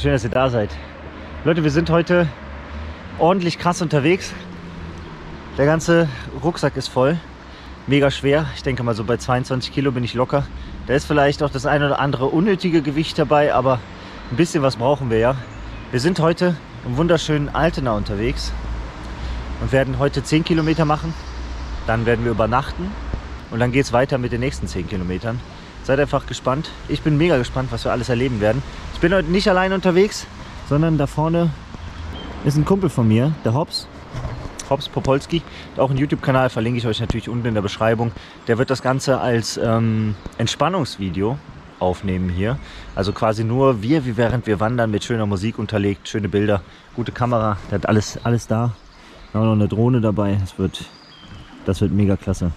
Schön, dass ihr da seid. Leute, wir sind heute ordentlich krass unterwegs. Der ganze Rucksack ist voll. Mega schwer. Ich denke mal so bei 22 Kilo bin ich locker. Da ist vielleicht auch das eine oder andere unnötige Gewicht dabei, aber ein bisschen was brauchen wir ja. Wir sind heute im wunderschönen Altena unterwegs und werden heute 10 Kilometer machen. Dann werden wir übernachten und dann geht es weiter mit den nächsten 10 Kilometern. Seid einfach gespannt. Ich bin mega gespannt, was wir alles erleben werden. Ich bin heute nicht allein unterwegs, sondern da vorne ist ein Kumpel von mir, der Hobbs. Hobbs Popolski, auch einen YouTube-Kanal, verlinke ich euch natürlich unten in der Beschreibung. Der wird das Ganze als ähm, Entspannungsvideo aufnehmen hier. Also quasi nur wir, wie während wir wandern, mit schöner Musik unterlegt, schöne Bilder, gute Kamera, der hat alles, alles da. Wir haben noch eine Drohne dabei, das wird, das wird mega klasse.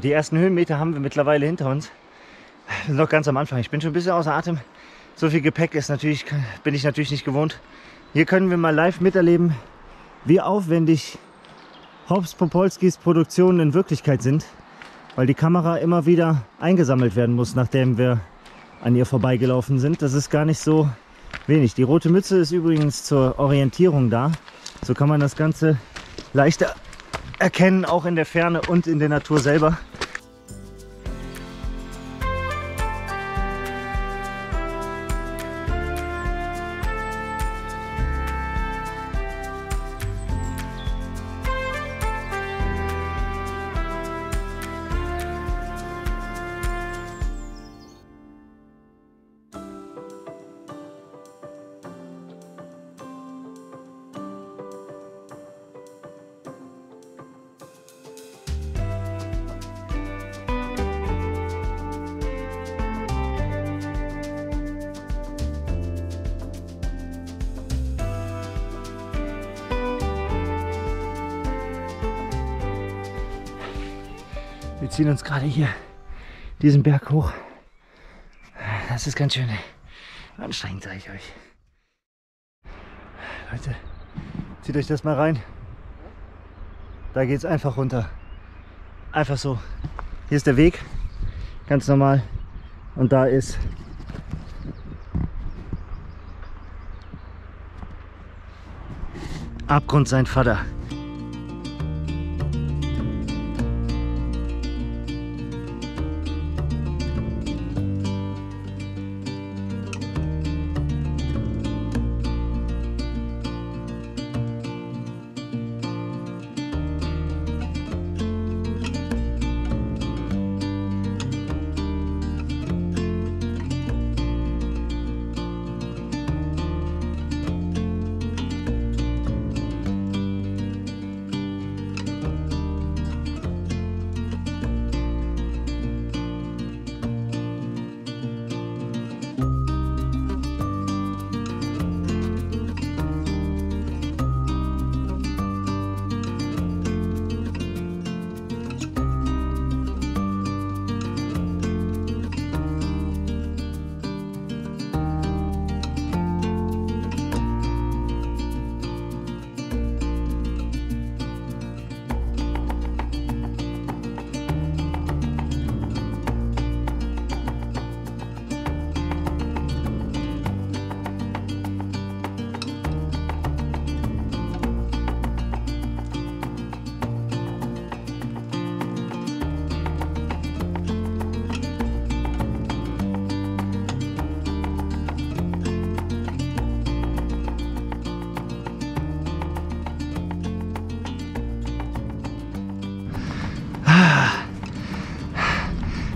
Die ersten Höhenmeter haben wir mittlerweile hinter uns. Wir sind noch ganz am Anfang. Ich bin schon ein bisschen außer Atem. So viel Gepäck ist natürlich, bin ich natürlich nicht gewohnt. Hier können wir mal live miterleben, wie aufwendig Hobbs Popolskis Produktionen in Wirklichkeit sind, weil die Kamera immer wieder eingesammelt werden muss, nachdem wir an ihr vorbeigelaufen sind. Das ist gar nicht so wenig. Die rote Mütze ist übrigens zur Orientierung da. So kann man das Ganze leichter erkennen, auch in der Ferne und in der Natur selber. Gerade hier diesen Berg hoch. Das ist ganz schön anstrengend, sage ich euch. Leute, zieht euch das mal rein. Da geht es einfach runter. Einfach so. Hier ist der Weg, ganz normal. Und da ist Abgrund sein Vater.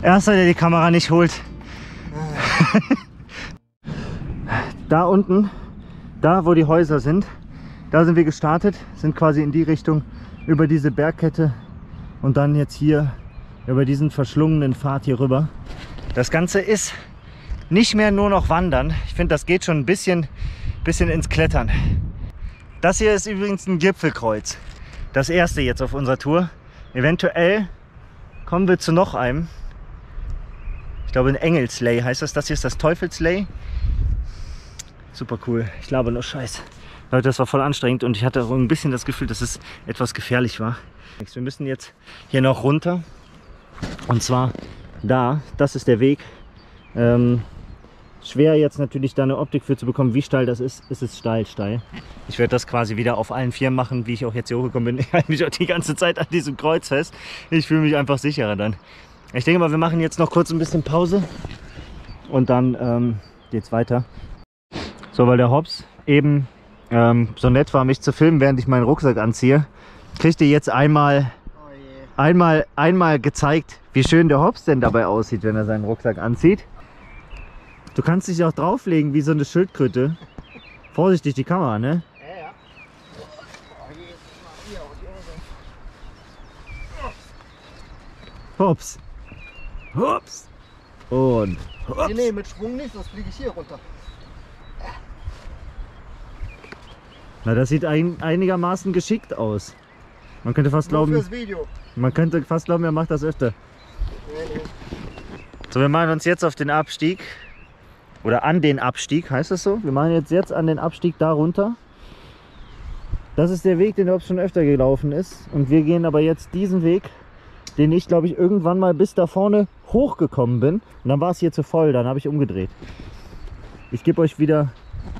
Erster, der die Kamera nicht holt. da unten, da wo die Häuser sind, da sind wir gestartet, sind quasi in die Richtung über diese Bergkette und dann jetzt hier über diesen verschlungenen Pfad hier rüber. Das Ganze ist nicht mehr nur noch Wandern. Ich finde, das geht schon ein bisschen, bisschen ins Klettern. Das hier ist übrigens ein Gipfelkreuz. Das erste jetzt auf unserer Tour. Eventuell kommen wir zu noch einem. Ich glaube ein Engelslay heißt das. Das hier ist das Teufelslay. Super cool. Ich glaube nur Scheiß. Leute, das war voll anstrengend und ich hatte auch ein bisschen das Gefühl, dass es etwas gefährlich war. Wir müssen jetzt hier noch runter. Und zwar da. Das ist der Weg. Ähm, Schwer jetzt natürlich da eine Optik für zu bekommen, wie steil das ist. Es ist steil, steil. Ich werde das quasi wieder auf allen vier machen, wie ich auch jetzt hier hochgekommen bin. Ich halte mich auch die ganze Zeit an diesem Kreuz fest. Ich fühle mich einfach sicherer dann. Ich denke mal, wir machen jetzt noch kurz ein bisschen Pause und dann ähm, es weiter. So, weil der Hobbs eben ähm, so nett war, mich zu filmen, während ich meinen Rucksack anziehe, kriegt ihr jetzt einmal, einmal, einmal gezeigt, wie schön der Hobbs denn dabei aussieht, wenn er seinen Rucksack anzieht. Du kannst dich auch drauflegen wie so eine Schildkröte. Vorsichtig die Kamera, ne? Ja, ja. Hops. Hops. Und hops. Nee, nee, mit Schwung nicht, sonst fliege ich hier runter. Na, das sieht ein, einigermaßen geschickt aus. Man könnte fast Nur glauben. Man könnte fast glauben, er macht das öfter. Nee, nee. So, wir machen uns jetzt auf den Abstieg oder an den Abstieg, heißt das so? Wir machen jetzt, jetzt an den Abstieg da runter. Das ist der Weg, den der schon öfter gelaufen ist. Und wir gehen aber jetzt diesen Weg, den ich glaube ich irgendwann mal bis da vorne hochgekommen bin. Und dann war es hier zu voll, dann habe ich umgedreht. Ich gebe euch wieder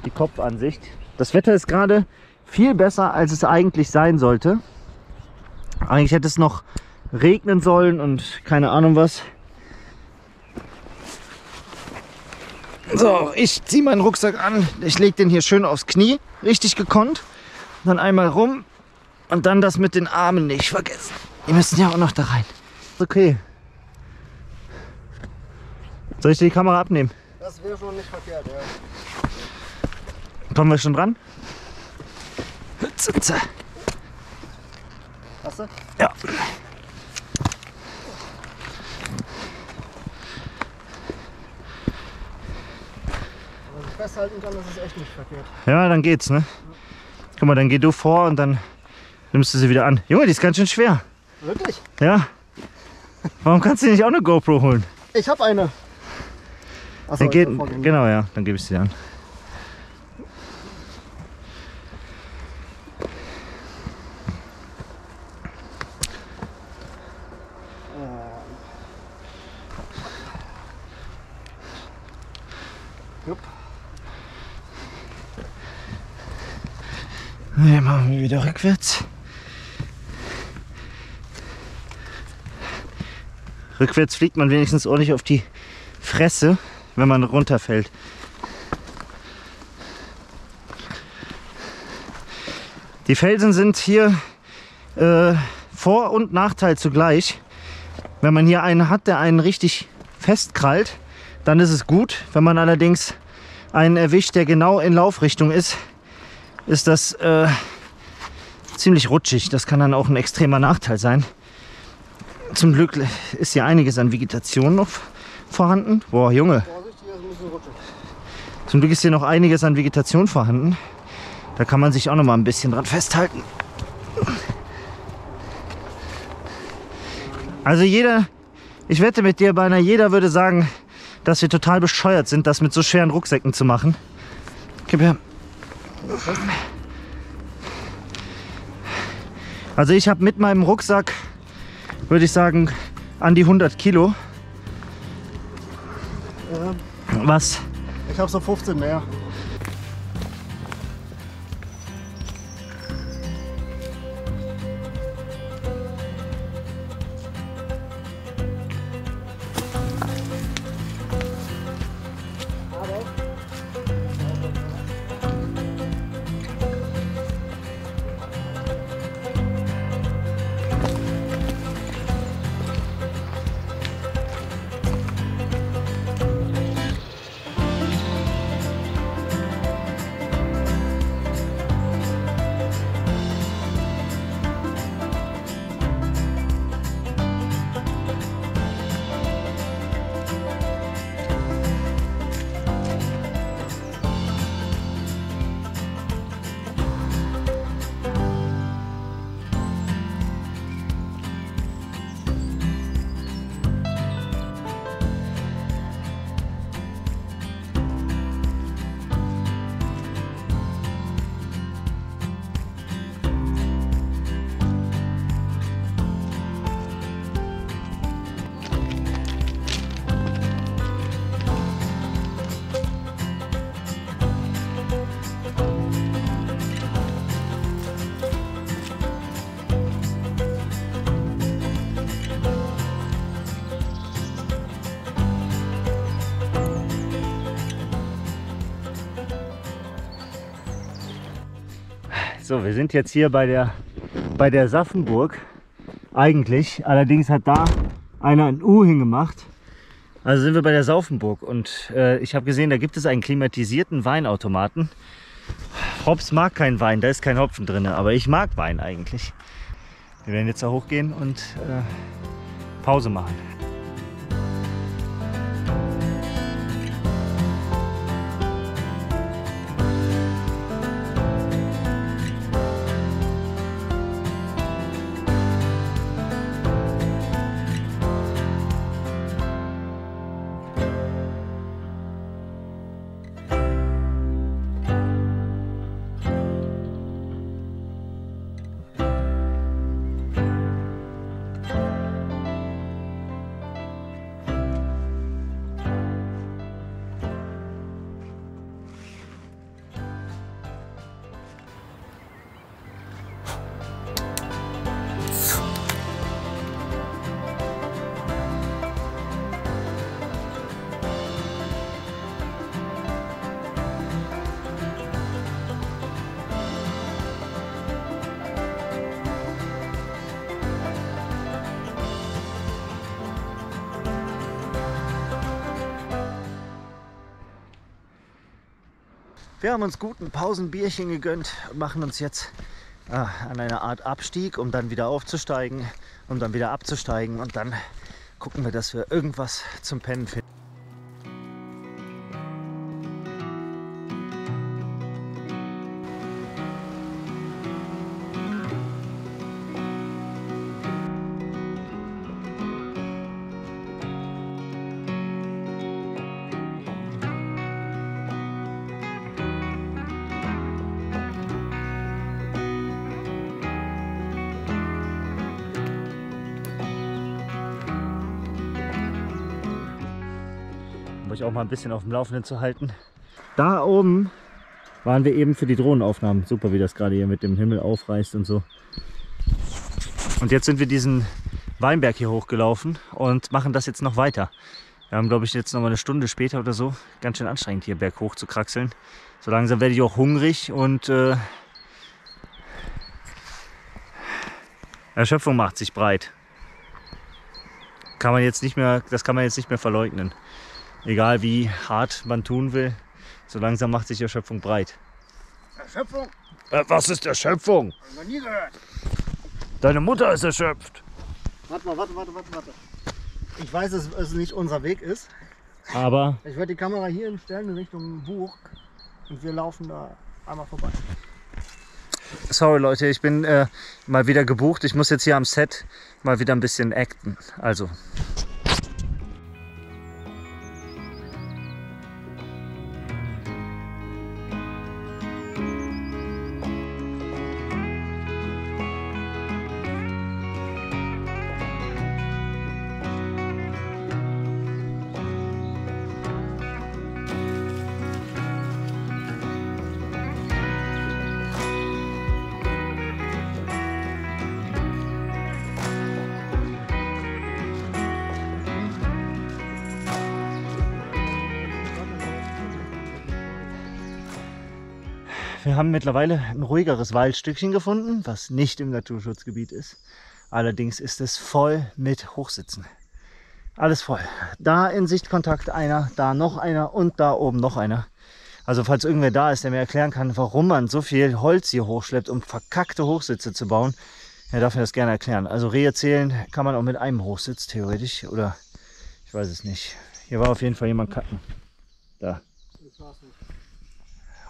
die Kopfansicht. Das Wetter ist gerade viel besser, als es eigentlich sein sollte. Eigentlich hätte es noch regnen sollen und keine Ahnung was. So, ich ziehe meinen Rucksack an. Ich lege den hier schön aufs Knie, richtig gekonnt. Dann einmal rum und dann das mit den Armen nicht vergessen. Die müssen ja auch noch da rein. Okay. Soll ich die Kamera abnehmen? Das wäre schon nicht verkehrt, ja. Kommen wir schon dran? Hast du? Ja. festhalten kann, das ist echt nicht verkehrt. Ja, dann geht's, ne? Guck mal, dann geh du vor und dann nimmst du sie wieder an. Junge, die ist ganz schön schwer. Wirklich? Ja. Warum kannst du nicht auch eine GoPro holen? Ich habe eine. Achso, geht, genau, ja, dann gebe ich sie an. Ne, machen wir wieder rückwärts. Rückwärts fliegt man wenigstens ordentlich auf die Fresse, wenn man runterfällt. Die Felsen sind hier äh, Vor- und Nachteil zugleich. Wenn man hier einen hat, der einen richtig festkrallt, dann ist es gut. Wenn man allerdings einen erwischt, der genau in Laufrichtung ist, ist das äh, ziemlich rutschig. Das kann dann auch ein extremer Nachteil sein. Zum Glück ist hier einiges an Vegetation noch vorhanden. Boah, Junge. Zum Glück ist hier noch einiges an Vegetation vorhanden. Da kann man sich auch noch mal ein bisschen dran festhalten. Also jeder, ich wette mit dir, beinahe jeder würde sagen, dass wir total bescheuert sind, das mit so schweren Rucksäcken zu machen. Gib her. Also ich habe mit meinem Rucksack, würde ich sagen, an die 100 Kilo. Ja. Was? Ich habe so 15 mehr. So, wir sind jetzt hier bei der, bei der Saffenburg. Eigentlich. Allerdings hat da einer ein U hingemacht. Also sind wir bei der Saufenburg und äh, ich habe gesehen, da gibt es einen klimatisierten Weinautomaten. Hobbs mag keinen Wein, da ist kein Hopfen drin, aber ich mag Wein eigentlich. Wir werden jetzt da hochgehen und äh, Pause machen. Wir haben uns guten Pausenbierchen gegönnt und machen uns jetzt äh, an einer Art Abstieg, um dann wieder aufzusteigen, um dann wieder abzusteigen und dann gucken wir, dass wir irgendwas zum Pennen finden. Ein bisschen auf dem Laufenden zu halten. Da oben waren wir eben für die Drohnenaufnahmen. Super, wie das gerade hier mit dem Himmel aufreißt und so. Und jetzt sind wir diesen Weinberg hier hochgelaufen und machen das jetzt noch weiter. Wir haben, glaube ich, jetzt noch mal eine Stunde später oder so. Ganz schön anstrengend, hier berghoch zu kraxeln. So langsam werde ich auch hungrig und äh, Erschöpfung macht sich breit. Kann man jetzt nicht mehr, das kann man jetzt nicht mehr verleugnen. Egal wie hart man tun will, so langsam macht sich Erschöpfung breit. Erschöpfung? Äh, was ist Erschöpfung? Hab ich noch nie gehört. Deine Mutter ist erschöpft. Warte mal, warte, warte, warte, warte. Ich weiß, dass es nicht unser Weg ist. Aber Ich werde die Kamera hier hinstellen in Richtung Burg und wir laufen da einmal vorbei. sorry Leute, ich bin äh, mal wieder gebucht. Ich muss jetzt hier am Set mal wieder ein bisschen acten. Also. Wir haben mittlerweile ein ruhigeres Waldstückchen gefunden, was nicht im Naturschutzgebiet ist. Allerdings ist es voll mit Hochsitzen. Alles voll. Da in Sichtkontakt einer, da noch einer und da oben noch einer. Also falls irgendwer da ist, der mir erklären kann, warum man so viel Holz hier hochschleppt, um verkackte Hochsitze zu bauen, der darf mir das gerne erklären. Also Rehe zählen kann man auch mit einem Hochsitz theoretisch oder ich weiß es nicht. Hier war auf jeden Fall jemand kacken. Da.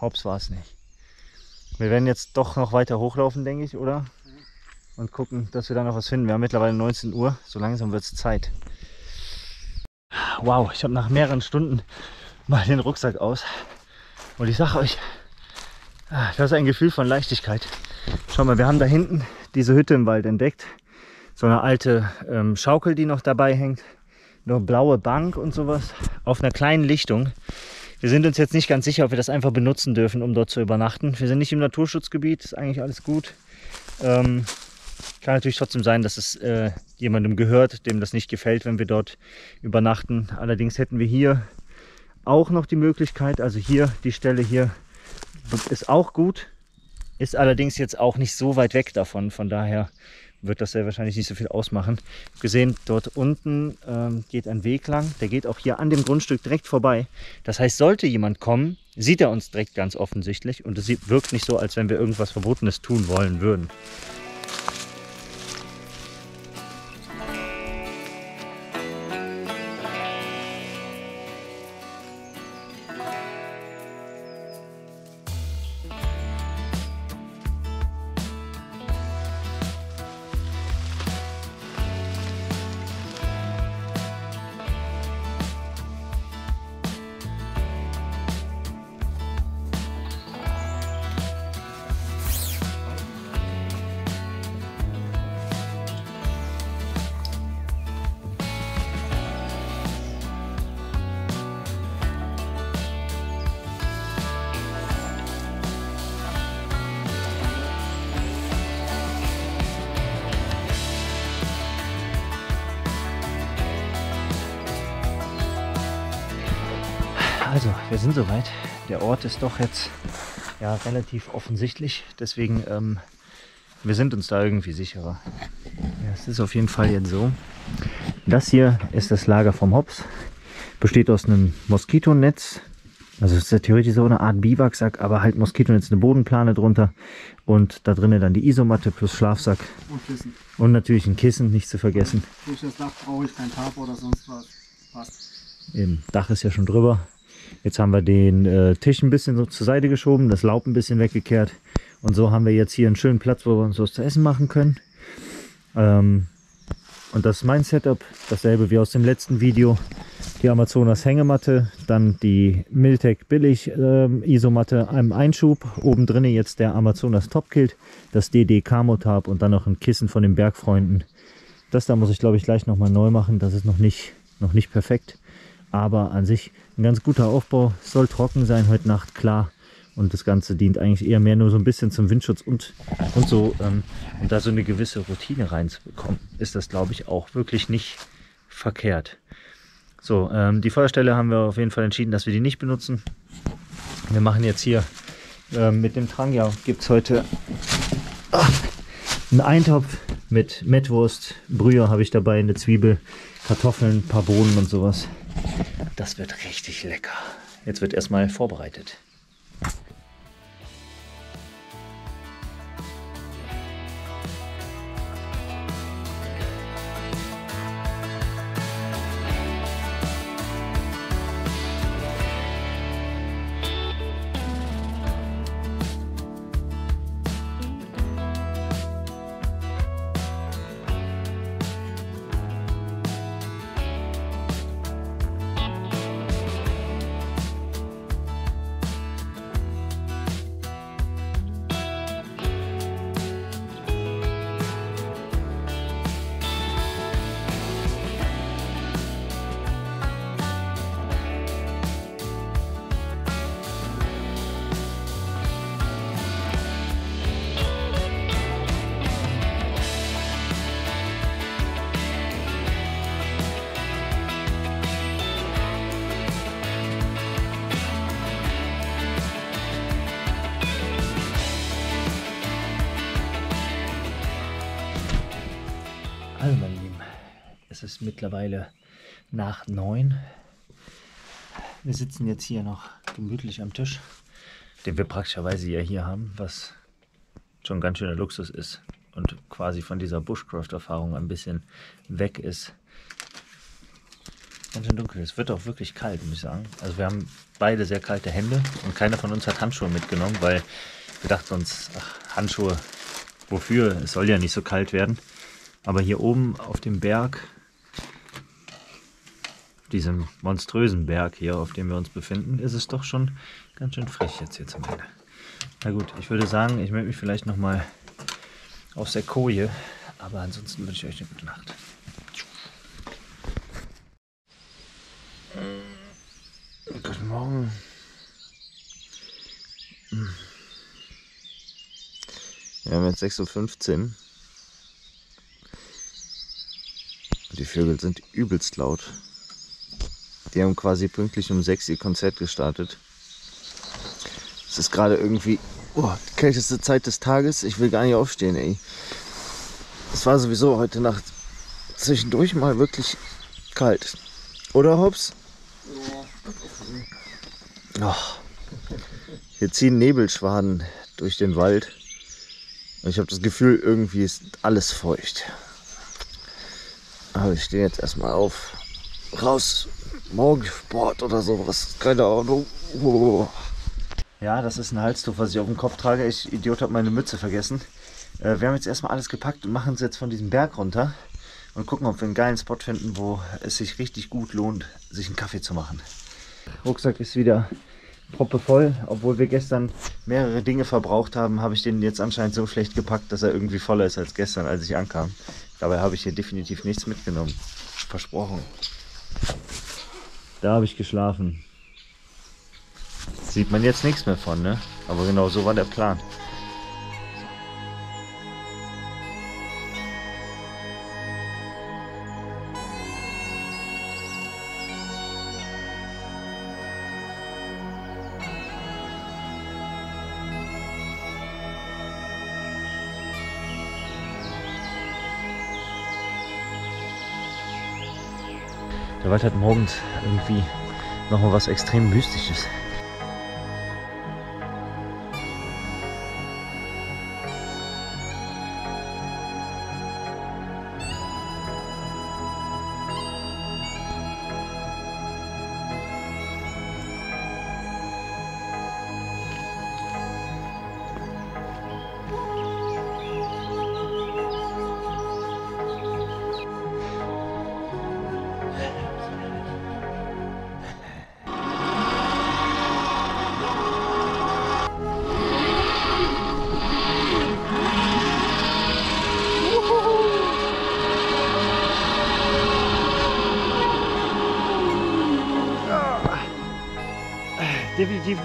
Hops war es nicht. Wir werden jetzt doch noch weiter hochlaufen, denke ich, oder? Und gucken, dass wir da noch was finden. Wir haben mittlerweile 19 Uhr, so langsam wird es Zeit. Wow, ich habe nach mehreren Stunden mal den Rucksack aus. Und ich sage euch, ah, das ist ein Gefühl von Leichtigkeit. Schau mal, wir haben da hinten diese Hütte im Wald entdeckt. So eine alte ähm, Schaukel, die noch dabei hängt. Eine blaue Bank und sowas. Auf einer kleinen Lichtung. Wir sind uns jetzt nicht ganz sicher, ob wir das einfach benutzen dürfen, um dort zu übernachten. Wir sind nicht im Naturschutzgebiet, ist eigentlich alles gut. Ähm, kann natürlich trotzdem sein, dass es äh, jemandem gehört, dem das nicht gefällt, wenn wir dort übernachten. Allerdings hätten wir hier auch noch die Möglichkeit, also hier, die Stelle hier ist auch gut. ist allerdings jetzt auch nicht so weit weg davon. Von daher wird das ja wahrscheinlich nicht so viel ausmachen. Gesehen, dort unten ähm, geht ein Weg lang. Der geht auch hier an dem Grundstück direkt vorbei. Das heißt, sollte jemand kommen, sieht er uns direkt ganz offensichtlich. Und es wirkt nicht so, als wenn wir irgendwas Verbotenes tun wollen würden. Wir sind soweit. Der Ort ist doch jetzt ja relativ offensichtlich. Deswegen, ähm, wir sind uns da irgendwie sicherer. Ja, es ist auf jeden Fall jetzt so. Das hier ist das Lager vom Hops. Besteht aus einem Moskitonetz. Also es ist ja theoretisch so eine Art Biwaksack, aber halt Moskitonetz, eine Bodenplane drunter. Und da drinnen dann die Isomatte plus Schlafsack. Und Kissen. Und natürlich ein Kissen, nicht zu vergessen. Durch das Dach brauche ich kein Tarp oder sonst was. Passt. Eben, Dach ist ja schon drüber. Jetzt haben wir den äh, Tisch ein bisschen so zur Seite geschoben, das Laub ein bisschen weggekehrt. Und so haben wir jetzt hier einen schönen Platz, wo wir uns was zu essen machen können. Ähm, und das ist mein Setup, dasselbe wie aus dem letzten Video. Die Amazonas Hängematte, dann die Miltec Billig äh, Isomatte im Einschub. Oben drin jetzt der Amazonas Topkilt, das DD Camo und dann noch ein Kissen von den Bergfreunden. Das da muss ich glaube ich gleich nochmal neu machen, das ist noch nicht, noch nicht perfekt. Aber an sich ein ganz guter Aufbau. Soll trocken sein heute Nacht, klar. Und das Ganze dient eigentlich eher mehr nur so ein bisschen zum Windschutz und, und so. Ähm, und da so eine gewisse Routine reinzubekommen, ist das, glaube ich, auch wirklich nicht verkehrt. So, ähm, die Feuerstelle haben wir auf jeden Fall entschieden, dass wir die nicht benutzen. Wir machen jetzt hier ähm, mit dem Trangia gibt es heute ach, einen Eintopf mit Mettwurst, Brühe habe ich dabei, eine Zwiebel, Kartoffeln, ein paar Bohnen und sowas. Das wird richtig lecker. Jetzt wird erstmal vorbereitet. Ist mittlerweile nach neun. Wir sitzen jetzt hier noch gemütlich am Tisch, den wir praktischerweise ja hier haben, was schon ganz schöner Luxus ist und quasi von dieser Bushcraft-Erfahrung ein bisschen weg ist. Ganz schön dunkel. Es wird auch wirklich kalt, muss ich sagen. Also wir haben beide sehr kalte Hände und keiner von uns hat Handschuhe mitgenommen, weil wir dachten uns, ach, Handschuhe, wofür? Es soll ja nicht so kalt werden. Aber hier oben auf dem Berg, diesem monströsen Berg hier, auf dem wir uns befinden, ist es doch schon ganz schön frech jetzt hier zum Ende. Na gut, ich würde sagen, ich melde mich vielleicht nochmal aus der Koje, aber ansonsten wünsche ich euch eine gute Nacht. Guten Morgen. Wir haben jetzt 6.15 Uhr. Die Vögel sind übelst laut. Die haben quasi pünktlich um 6 ihr Konzert gestartet. Es ist gerade irgendwie Boah, die kälteste Zeit des Tages. Ich will gar nicht aufstehen, ey. Es war sowieso heute Nacht zwischendurch mal wirklich kalt. Oder, Hobbs? Ja. Oh. Hier ziehen Nebelschwaden durch den Wald. Und ich habe das Gefühl, irgendwie ist alles feucht. Aber ich stehe jetzt erstmal auf. Raus. Morgensport oder sowas. Keine Ahnung. Ja, das ist ein Halstuch, was ich auf dem Kopf trage. Ich Idiot habe meine Mütze vergessen. Äh, wir haben jetzt erstmal alles gepackt und machen es jetzt von diesem Berg runter und gucken, ob wir einen geilen Spot finden, wo es sich richtig gut lohnt, sich einen Kaffee zu machen. Rucksack ist wieder proppe voll. Obwohl wir gestern mehrere Dinge verbraucht haben, habe ich den jetzt anscheinend so schlecht gepackt, dass er irgendwie voller ist als gestern, als ich ankam. Dabei habe ich hier definitiv nichts mitgenommen. Versprochen. Da habe ich geschlafen. Sieht man jetzt nichts mehr von, ne? Aber genau so war der Plan. Wald hat morgens irgendwie nochmal was extrem Mystisches.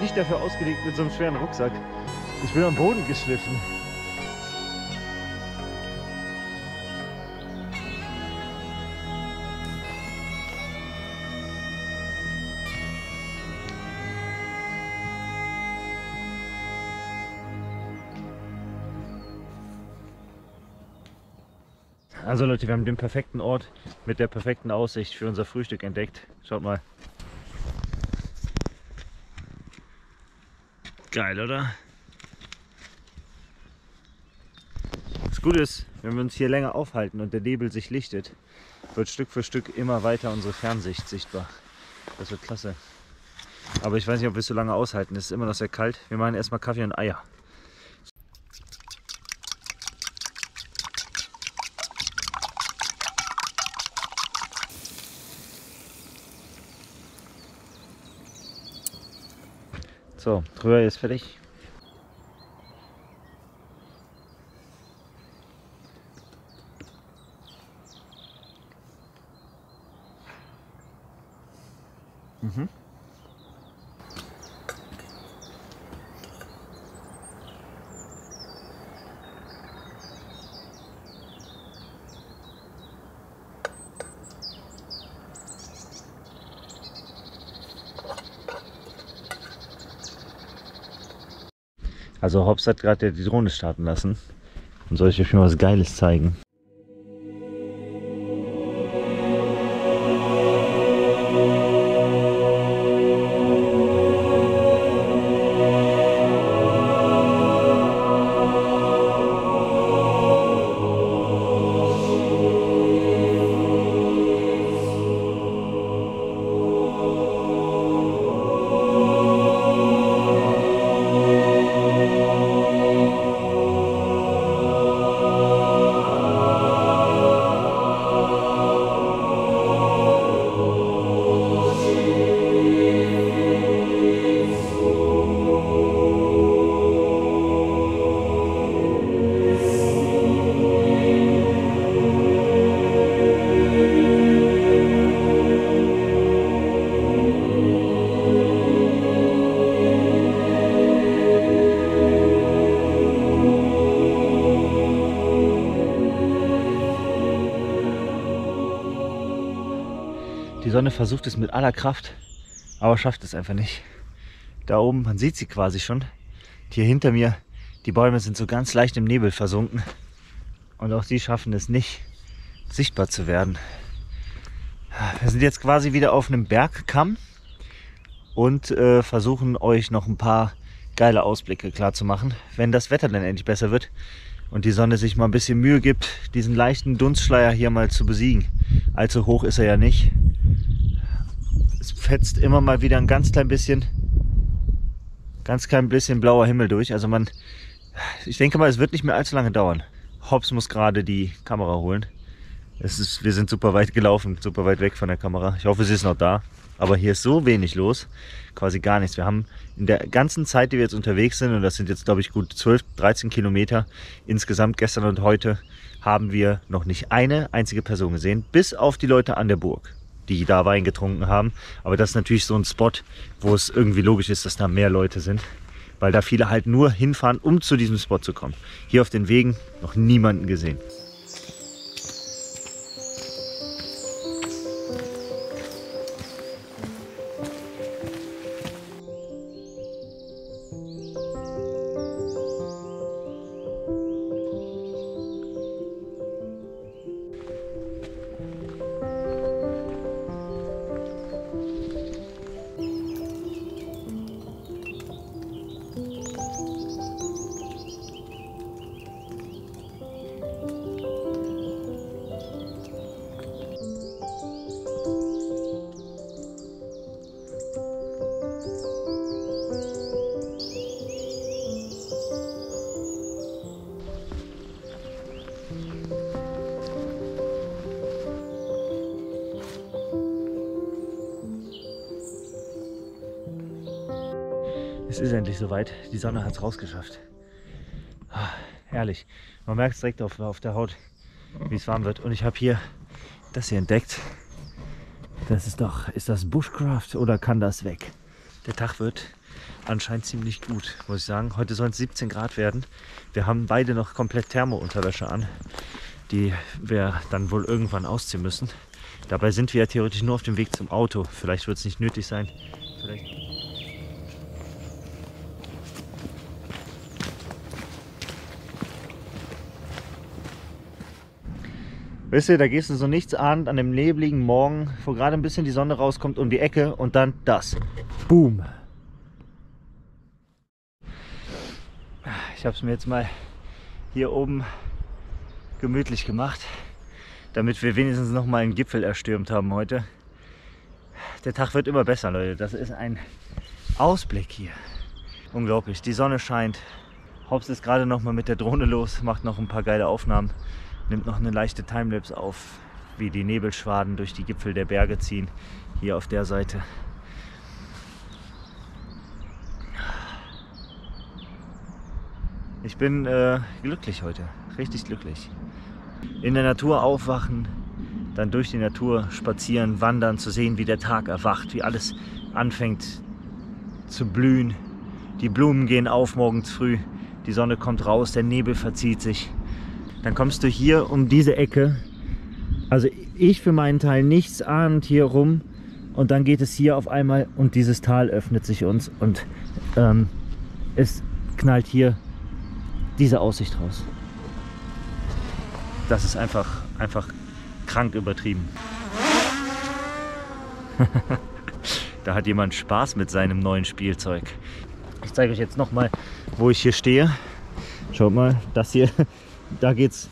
Nicht dafür ausgelegt mit so einem schweren Rucksack. Ich bin am Boden geschliffen. Also Leute, wir haben den perfekten Ort mit der perfekten Aussicht für unser Frühstück entdeckt. Schaut mal. Geil, oder? Das Gute ist, wenn wir uns hier länger aufhalten und der Nebel sich lichtet, wird Stück für Stück immer weiter unsere Fernsicht sichtbar. Das wird klasse. Aber ich weiß nicht, ob wir es so lange aushalten. Es ist immer noch sehr kalt. Wir machen erstmal Kaffee und Eier. So, Rühr ist fertig. Also Hobbs hat gerade die Drohne starten lassen. Und soll ich euch mal was Geiles zeigen. Versucht es mit aller Kraft, aber schafft es einfach nicht. Da oben, man sieht sie quasi schon, Hier hinter mir, die Bäume sind so ganz leicht im Nebel versunken. Und auch die schaffen es nicht, sichtbar zu werden. Wir sind jetzt quasi wieder auf einem Bergkamm und äh, versuchen euch noch ein paar geile Ausblicke klar zu machen, wenn das Wetter dann endlich besser wird und die Sonne sich mal ein bisschen Mühe gibt, diesen leichten Dunstschleier hier mal zu besiegen. Allzu hoch ist er ja nicht. Es fetzt immer mal wieder ein ganz klein bisschen, ganz klein bisschen blauer Himmel durch. Also man, ich denke mal, es wird nicht mehr allzu lange dauern. Hobbs muss gerade die Kamera holen. Es ist, wir sind super weit gelaufen, super weit weg von der Kamera. Ich hoffe, sie ist noch da. Aber hier ist so wenig los, quasi gar nichts. Wir haben in der ganzen Zeit, die wir jetzt unterwegs sind, und das sind jetzt, glaube ich, gut 12, 13 Kilometer insgesamt gestern und heute, haben wir noch nicht eine einzige Person gesehen, bis auf die Leute an der Burg, die da Wein getrunken haben. Aber das ist natürlich so ein Spot, wo es irgendwie logisch ist, dass da mehr Leute sind, weil da viele halt nur hinfahren, um zu diesem Spot zu kommen. Hier auf den Wegen noch niemanden gesehen. Es ist endlich soweit. Die Sonne hat es rausgeschafft. Ah, herrlich. Man merkt es direkt auf, auf der Haut, wie es warm wird. Und ich habe hier das hier entdeckt. Das ist doch, ist das Bushcraft oder kann das weg? Der Tag wird anscheinend ziemlich gut, muss ich sagen. Heute sollen es 17 Grad werden. Wir haben beide noch komplett Thermounterwäsche an, die wir dann wohl irgendwann ausziehen müssen. Dabei sind wir ja theoretisch nur auf dem Weg zum Auto. Vielleicht wird es nicht nötig sein. Vielleicht Wisst ihr, da gehst du so nichts ahnend an dem nebligen Morgen, wo gerade ein bisschen die Sonne rauskommt um die Ecke und dann das. Boom. Ich habe es mir jetzt mal hier oben gemütlich gemacht, damit wir wenigstens noch mal einen Gipfel erstürmt haben heute. Der Tag wird immer besser, Leute. Das ist ein Ausblick hier. Unglaublich. Die Sonne scheint. Hobbs ist gerade noch mal mit der Drohne los, macht noch ein paar geile Aufnahmen nimmt noch eine leichte Timelapse auf, wie die Nebelschwaden durch die Gipfel der Berge ziehen, hier auf der Seite. Ich bin äh, glücklich heute, richtig glücklich. In der Natur aufwachen, dann durch die Natur spazieren, wandern, zu sehen, wie der Tag erwacht, wie alles anfängt zu blühen. Die Blumen gehen auf morgens früh, die Sonne kommt raus, der Nebel verzieht sich. Dann kommst du hier um diese Ecke. Also ich für meinen Teil nichts ahnend hier rum. Und dann geht es hier auf einmal und dieses Tal öffnet sich uns und ähm, es knallt hier diese Aussicht raus. Das ist einfach, einfach krank übertrieben. da hat jemand Spaß mit seinem neuen Spielzeug. Ich zeige euch jetzt nochmal, wo ich hier stehe. Schaut mal, das hier da geht es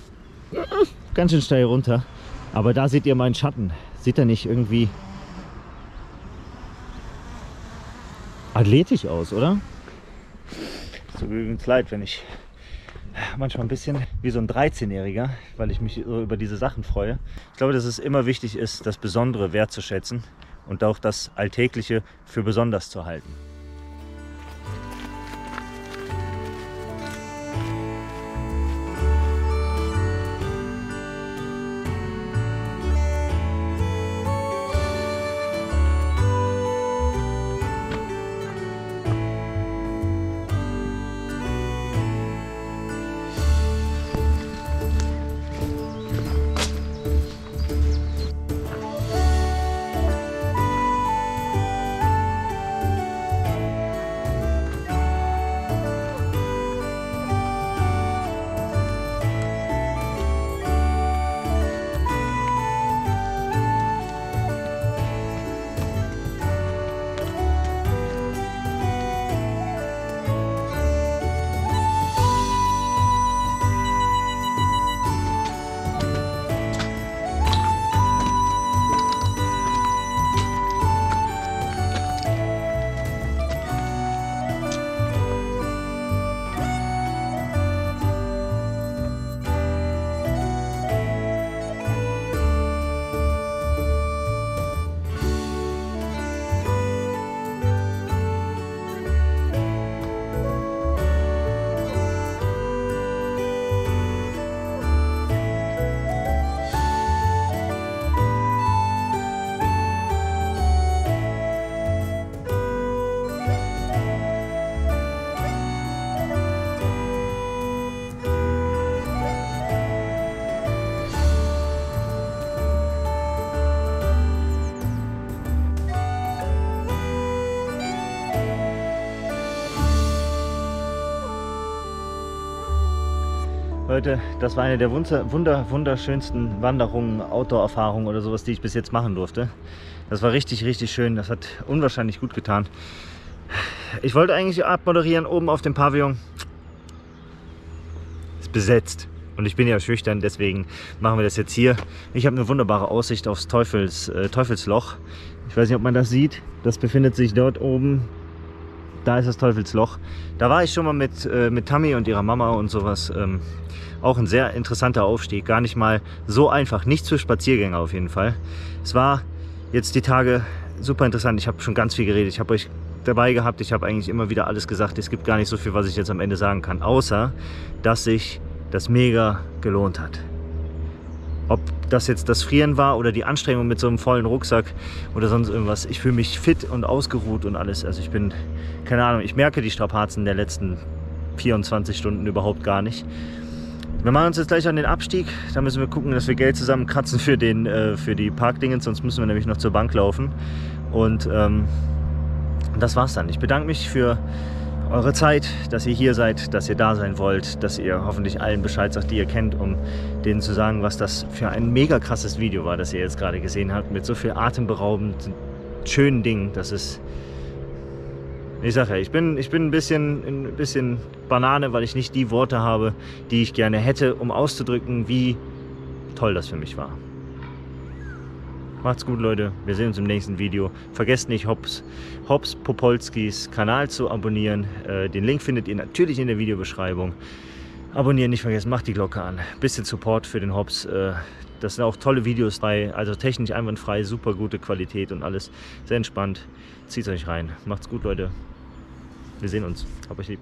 ganz schön steil runter. Aber da seht ihr meinen Schatten. Sieht er nicht irgendwie athletisch aus, oder? So übrigens leid, wenn ich manchmal ein bisschen wie so ein 13-Jähriger, weil ich mich über diese Sachen freue. Ich glaube, dass es immer wichtig ist, das Besondere wertzuschätzen und auch das Alltägliche für besonders zu halten. Leute, das war eine der wunder, wunder, wunderschönsten Wanderungen, Outdoor-Erfahrungen oder sowas, die ich bis jetzt machen durfte. Das war richtig, richtig schön. Das hat unwahrscheinlich gut getan. Ich wollte eigentlich abmoderieren oben auf dem Pavillon. Ist besetzt. Und ich bin ja schüchtern, deswegen machen wir das jetzt hier. Ich habe eine wunderbare Aussicht aufs Teufels, äh, Teufelsloch. Ich weiß nicht, ob man das sieht. Das befindet sich dort oben. Da ist das Teufelsloch. Da war ich schon mal mit, äh, mit Tammy und ihrer Mama und sowas. Ähm, auch ein sehr interessanter Aufstieg. Gar nicht mal so einfach. Nicht für Spaziergänger auf jeden Fall. Es war jetzt die Tage super interessant. Ich habe schon ganz viel geredet. Ich habe euch dabei gehabt. Ich habe eigentlich immer wieder alles gesagt. Es gibt gar nicht so viel, was ich jetzt am Ende sagen kann. Außer, dass sich das mega gelohnt hat. Ob das jetzt das Frieren war oder die Anstrengung mit so einem vollen Rucksack oder sonst irgendwas. Ich fühle mich fit und ausgeruht und alles. Also ich bin, keine Ahnung, ich merke die Strapazen der letzten 24 Stunden überhaupt gar nicht. Wir machen uns jetzt gleich an den Abstieg. Da müssen wir gucken, dass wir Geld zusammenkratzen für, den, äh, für die Parkdingens, sonst müssen wir nämlich noch zur Bank laufen. Und ähm, das war's dann. Ich bedanke mich für eure Zeit, dass ihr hier seid, dass ihr da sein wollt, dass ihr hoffentlich allen Bescheid sagt, die ihr kennt, um denen zu sagen, was das für ein mega krasses Video war, das ihr jetzt gerade gesehen habt, mit so viel atemberaubend schönen Dingen. Das ist. Ich sage ja, ich bin, ich bin ein, bisschen, ein bisschen Banane, weil ich nicht die Worte habe, die ich gerne hätte, um auszudrücken, wie toll das für mich war. Macht's gut, Leute. Wir sehen uns im nächsten Video. Vergesst nicht, Hops, Hops Popolskis Kanal zu abonnieren. Äh, den Link findet ihr natürlich in der Videobeschreibung. Abonnieren nicht vergessen, macht die Glocke an. Bisschen Support für den Hops. Äh, das sind auch tolle Videos bei, also technisch einwandfrei, super gute Qualität und alles. Sehr entspannt. Zieht euch rein. Macht's gut, Leute. Wir sehen uns. Hab euch lieb.